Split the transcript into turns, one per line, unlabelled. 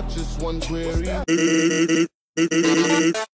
have just one query.